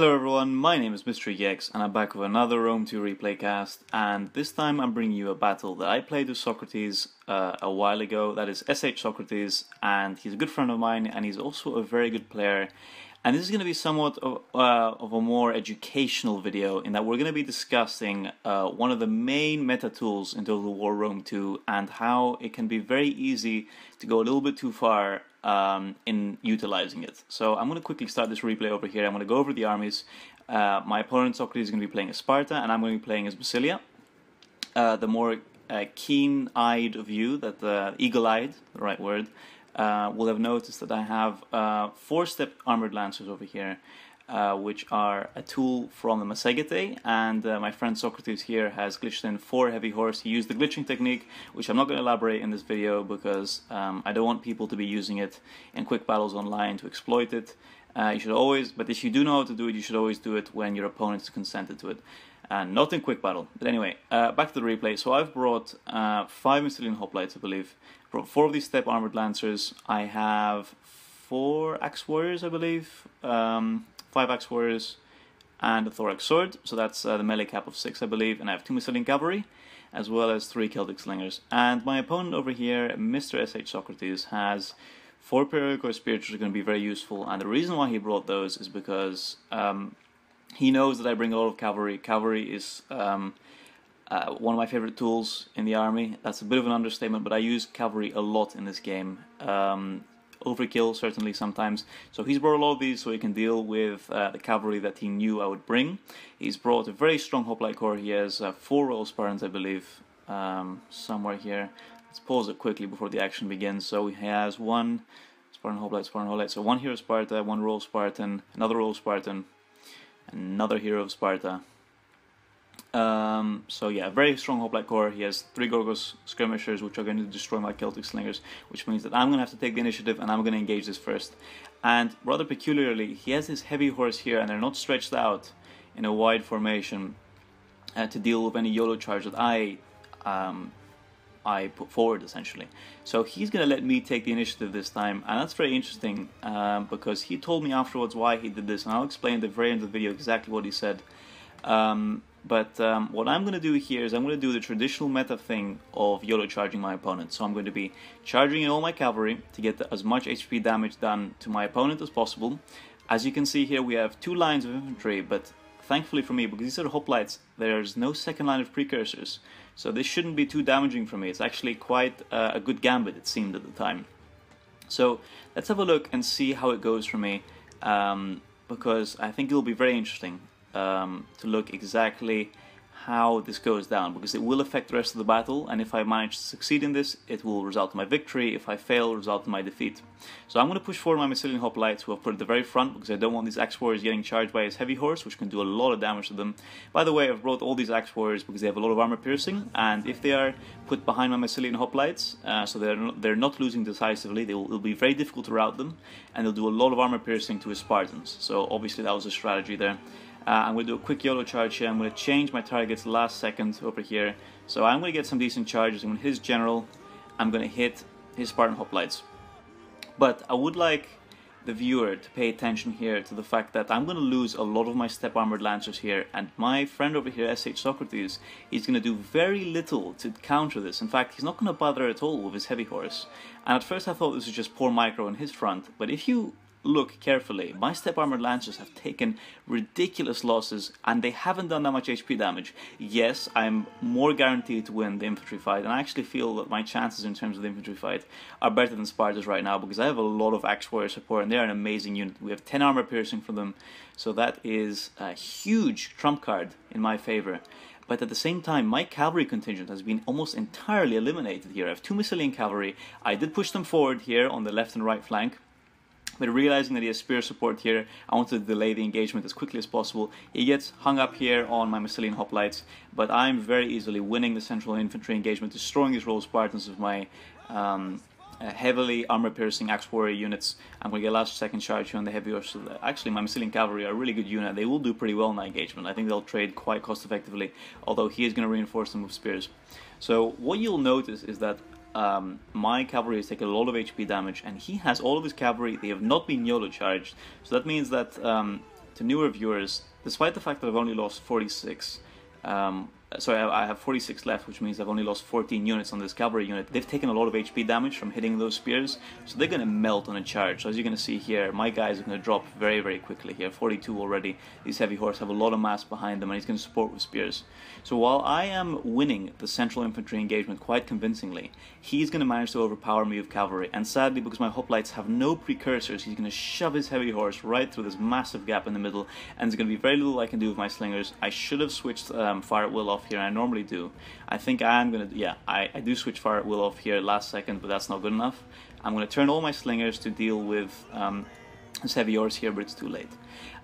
Hello everyone, my name is Mr. Iggyx and I'm back with another Rome 2 replay cast and this time I'm bringing you a battle that I played with Socrates uh, a while ago, that is SH Socrates and he's a good friend of mine and he's also a very good player and this is going to be somewhat of, uh, of, a more educational video in that we're going to be discussing uh, one of the main meta tools in Total War Rome 2 and how it can be very easy to go a little bit too far um, in utilizing it. So I'm going to quickly start this replay over here. I'm going to go over the armies. Uh, my opponent Socrates is going to be playing as Sparta and I'm going to be playing as Massilia. Uh, the more uh, keen-eyed of you, that the eagle-eyed, the right word, uh, will have noticed that I have uh, four-steppe armored lancers over here, uh, which are a tool from the Massagetae, and uh, my friend Socrates here has glitched in four heavy horse. He used the glitching technique, which I'm not going to elaborate in this video because um, I don't want people to be using it in quick battles online to exploit it. Uh, you should always, but if you do know how to do it, you should always do it when your opponent's consented to it and not in quick battle. But anyway, uh, back to the replay. So I've brought uh, five Massilian hoplites, I believe. Brought four of these steppe armored lancers. I have four axe warriors, I believe. Um, five axe warriors and a thorax sword. So that's uh, the melee cap of six, I believe. And I have two Massilian cavalry, as well as three Celtic slingers. And my opponent over here, Mr. S.H. Socrates, has four Perioikoi spirits, which are going to be very useful. And the reason why he brought those is because um, he knows that I bring a lot of cavalry. Cavalry is um, uh, one of my favorite tools in the army. That's a bit of an understatement, but I use cavalry a lot in this game. Um, overkill, certainly sometimes. So he's brought a lot of these so he can deal with uh, the cavalry that he knew I would bring. He's brought a very strong hoplite corps. He has uh, four Royal Spartans, I believe, um, somewhere here. Let's pause it quickly before the action begins. So he has one Spartan hoplite, Spartan hoplite. So one Hero Sparta, one Royal Spartan, another Royal Spartan, another hero of Sparta. Um, so yeah, very strong hoplite core. He has three Gorgos skirmishers, which are going to destroy my Celtic slingers, which means that I'm going to have to take the initiative and I'm going to engage this first. And rather peculiarly, he has his heavy horse here, and they're not stretched out in a wide formation uh, to deal with any YOLO charge that I um, I put forward essentially. So he's going to let me take the initiative this time, and that's very interesting um, because he told me afterwards why he did this, and I'll explain at the very end of the video exactly what he said. Um, but um, what I'm going to do here is I'm going to do the traditional meta thing of YOLO charging my opponent. So I'm going to be charging in all my cavalry to get as much HP damage done to my opponent as possible. As you can see here, we have two lines of infantry, but thankfully for me, because these are hoplites, there's no second line of precursors. So this shouldn't be too damaging for me. It's actually quite uh, a good gambit, it seemed at the time. So let's have a look and see how it goes for me, um, because I think it'll be very interesting um, to look exactly how this goes down because it will affect the rest of the battle and if I manage to succeed in this it will result in my victory. If I fail result in my defeat. So I'm going to push forward my Massilian hoplites who I've put at the very front because I don't want these axe warriors getting charged by his heavy horse which can do a lot of damage to them. By the way I've brought all these axe warriors because they have a lot of armor piercing and if they are put behind my Massilian hoplites uh, so they're not, they're not losing decisively they will, it'll be very difficult to rout them and they'll do a lot of armor piercing to his Spartans. So obviously that was a strategy there uh, I'm going to do a quick YOLO charge here. I'm going to change my targets last second over here. So I'm going to get some decent charges. I'm going to hit his general. I'm going to hit his Spartan hoplites. But I would like the viewer to pay attention here to the fact that I'm going to lose a lot of my steppe armored lancers here and my friend over here SH Socrates is going to do very little to counter this. In fact, he's not going to bother at all with his heavy horse. And at first I thought this was just poor micro on his front, but if you look carefully, my steppe armored lancers have taken ridiculous losses and they haven't done that much HP damage. Yes, I'm more guaranteed to win the infantry fight, and I actually feel that my chances in terms of the infantry fight are better than Sparta's right now because I have a lot of Axe Warrior support and they're an amazing unit. We have 10 armor piercing from them, so that is a huge trump card in my favor. But at the same time, my cavalry contingent has been almost entirely eliminated here. I have two Massilian cavalry. I did push them forward here on the left and right flank but realizing that he has spear support here, I want to delay the engagement as quickly as possible. He gets hung up here on my Massilian hoplites, but I'm very easily winning the central infantry engagement, destroying these Royal Spartans with my um, uh, heavily armor-piercing axe warrior units. I'm going to get a last second charge here on the heavy horse. Actually, my Massilian cavalry are a really good unit. They will do pretty well in that engagement. I think they'll trade quite cost-effectively, although he is going to reinforce them with spears. So what you'll notice is that um, my cavalry has taken a lot of HP damage, and he has all of his cavalry. They have not been YOLO charged, so that means that um, to newer viewers, despite the fact that I've only lost 46, um, sorry, I have 46 left, which means I've only lost 14 units on this cavalry unit. They've taken a lot of HP damage from hitting those spears, so they're going to melt on a charge. So as you're going to see here, my guys are going to drop very, very quickly here. 42 already. These heavy horse have a lot of mass behind them, and he's going to support with spears. So while I am winning the central infantry engagement quite convincingly, he's going to manage to overpower me with cavalry. And sadly, because my hoplites have no precursors, he's going to shove his heavy horse right through this massive gap in the middle, and there's going to be very little I can do with my slingers. I should have switched um, fire at will off here, I normally do. I think I am to, yeah, I, I do switch fire will off here last second, but that's not good enough. I'm to turn all my slingers to deal with um, horse here, but it's too late.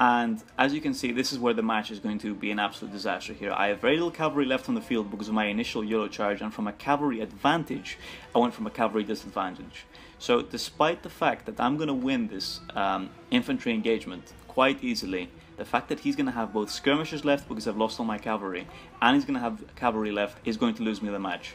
And as you can see, this is where the match is going to be an absolute disaster here. I have very little cavalry left on the field because of my initial YOLO charge, and from a cavalry advantage, I went from a cavalry disadvantage. So despite the fact that I'm going to win this um, infantry engagement quite easily, the fact that he's going to have both skirmishers left because I've lost all my cavalry, and he's going to have cavalry left, is going to lose me the match.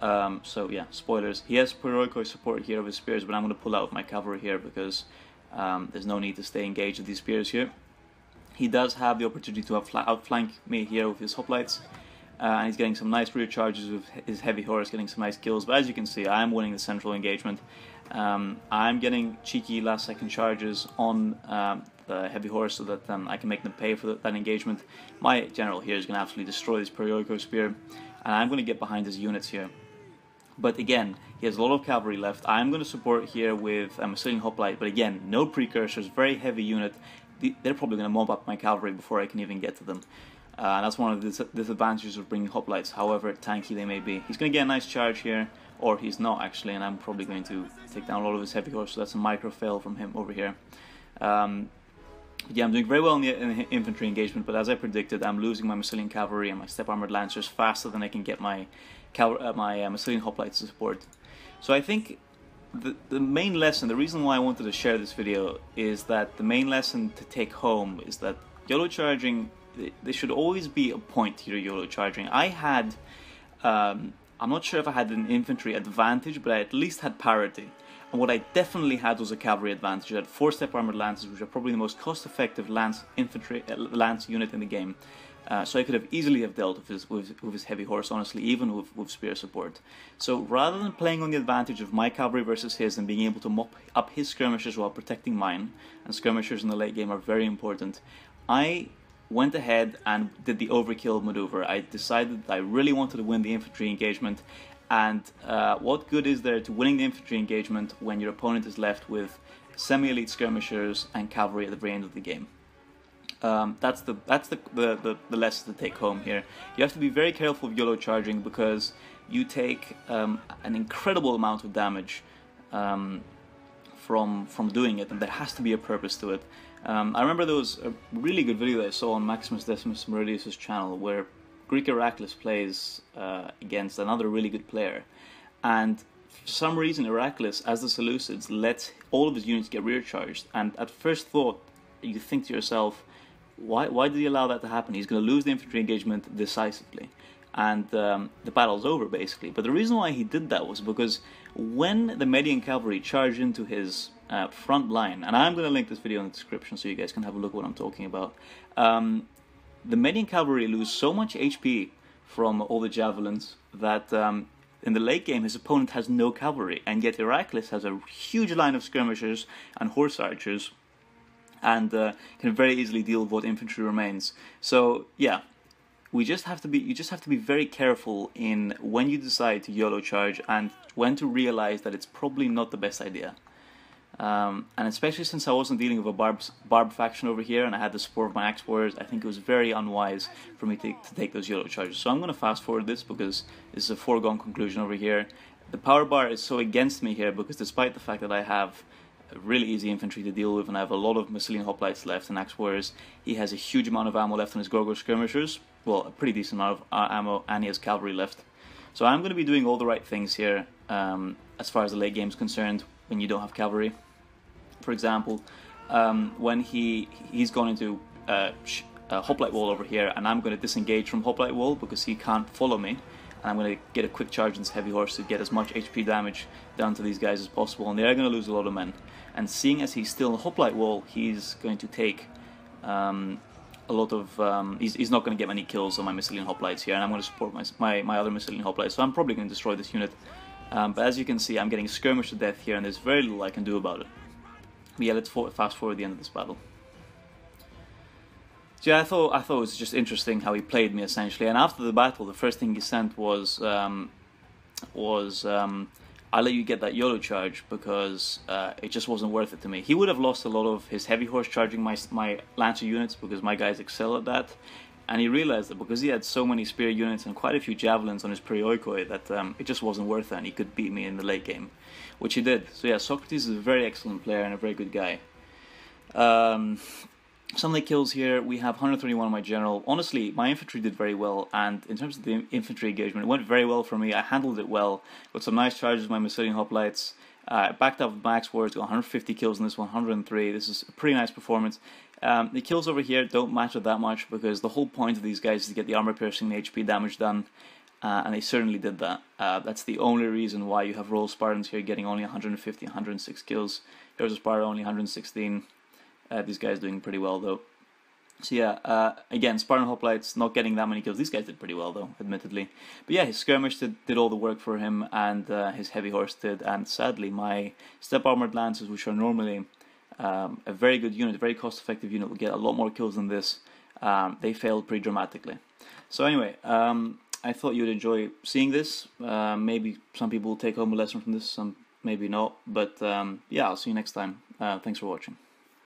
Um, so yeah, spoilers. He has Perioikoi support here of his spears, but I'm going to pull out my cavalry here because um, there's no need to stay engaged with these spears here. He does have the opportunity to outflank me here with his hoplites. Uh, and he's getting some nice rear charges with his heavy horse, getting some nice kills. But as you can see, I'm winning the central engagement. Um, I'm getting cheeky last second charges on um, the heavy horse so that um, I can make them pay for that engagement. My general here is going to absolutely destroy this Perioikoi spear, and I'm going to get behind his units here. But again, he has a lot of cavalry left. I'm going to support here with um, a Massilian Hoplite, but again, no precursors, very heavy unit. They're probably going to mob up my cavalry before I can even get to them. Uh, that's one of the disadvantages of bringing hoplites, however tanky they may be. He's going to get a nice charge here, or he's not actually, and I'm probably going to take down a lot of his heavy horse, so that's a micro fail from him over here. Um, yeah, I'm doing very well in the, in the, infantry engagement, but as I predicted, I'm losing my Massilian cavalry and my steppe armored lancers faster than I can get my uh, my uh, Massilian hoplites to support. So I think the, the main lesson, the reason why I wanted to share this video is that the main lesson to take home is that YOLO charging, there should always be a point to your YOLO charging. I had, um, I'm not sure if I had an infantry advantage, but I at least had parity. And what I definitely had was a cavalry advantage. I had four steppe armored lances, which are probably the most cost-effective lance infantry uh, lance unit in the game. Uh, so I could have easily have dealt with his, with, with his heavy horse, honestly, even with, with spear support. So rather than playing on the advantage of my cavalry versus his and being able to mop up his skirmishers while protecting mine, and skirmishers in the late game are very important, I went ahead and did the overkill maneuver. I decided that I really wanted to win the infantry engagement, and uh, what good is there to winning the infantry engagement when your opponent is left with semi-elite skirmishers and cavalry at the very end of the game? Um, that's the that's the, the, the, the, lesson to take home here. You have to be very careful with YOLO charging because you take um, an incredible amount of damage um, from from doing it, and there has to be a purpose to it. Um, I remember there was a really good video that I saw on Maximus Decimus Meridius' channel where Greek Iraklis plays uh, against another really good player, and for some reason Iraklis, as the Seleucids, lets all of his units get rear charged, and at first thought you think to yourself why, why did he allow that to happen? He's going to lose the infantry engagement decisively. And um, the battle's over, basically. But the reason why he did that was because when the Median cavalry charged into his uh, front line, and I'm going to link this video in the description so you guys can have a look at what I'm talking about. Um, the Median cavalry lose so much HP from all the javelins that um, in the late game his opponent has no cavalry, and yet Iraklis has a huge line of skirmishers and horse archers and uh, can very easily deal with what infantry remains. So yeah, we just have to be you just have to be very careful in when you decide to YOLO charge and when to realize that it's probably not the best idea. Um, and especially since I wasn't dealing with a barb, barb faction over here and I had the support of my axe warriors, I think it was very unwise for me to, to take those YOLO charges. So I'm going to fast forward this because this is a foregone conclusion over here. The power bar is so against me here because despite the fact that I have really easy infantry to deal with, and I have a lot of Massilian hoplites left and axe warriors. He has a huge amount of ammo left on his Gorgo skirmishers. Well, a pretty decent amount of uh, ammo, and he has cavalry left. So I'm going to be doing all the right things here um, as far as the late game is concerned when you don't have cavalry. For example, um, when he he's going into uh, a hoplite wall over here, and I'm going to disengage from hoplite wall because he can't follow me and I'm going to get a quick charge in this heavy horse to get as much HP damage down to these guys as possible, and they are going to lose a lot of men. And seeing as he's still in the hoplite wall, he's going to take Um, a lot of um, he's, he's not going to get many kills on my Massilian Hoplites here, and I'm going to support my my, my other Massilian Hoplites, so I'm probably going to destroy this unit. Um, but as you can see, I'm getting skirmished to death here, and there's very little I can do about it. But yeah, let's fast forward the end of this battle. Yeah, I thought I thought it was just interesting how he played me essentially, and after the battle, the first thing he sent was um, was um, I let you get that YOLO charge because uh, it just wasn't worth it to me. He would have lost a lot of his heavy horse charging my my lancer units because my guys excel at that, and he realized that because he had so many spear units and quite a few javelins on his Perioikoi that um, it just wasn't worth it and he could beat me in the late game, which he did. So yeah, Socrates is a very excellent player and a very good guy. Um, some of the kills here, we have 131 on my general. Honestly, my infantry did very well, and in terms of the infantry engagement, it went very well for me. I handled it well. Got some nice charges with my Massilian Hoplites. Uh, backed up with Max Wards, got 150 kills in this 103. This is a pretty nice performance. Um, the kills over here don't matter that much because the whole point of these guys is to get the armor piercing and HP damage done. Uh, and they certainly did that. Uh, that's the only reason why you have Royal Spartans here getting only 150, 106 kills. Here's a Sparta only 116. Uh, this guy's doing pretty well though. So yeah, uh, again, Spartan Hoplites not getting that many kills. These guys did pretty well though, admittedly. But yeah, his skirmish did, did all the work for him, and uh, his heavy horse did. And sadly, my steppe armored lances, which are normally um, a very good unit, a very cost-effective unit, will get a lot more kills than this. Um, they failed pretty dramatically. So anyway, um, I thought you'd enjoy seeing this. Uh, maybe some people will take home a lesson from this, some maybe not. But um, yeah, I'll see you next time. Uh, thanks for watching.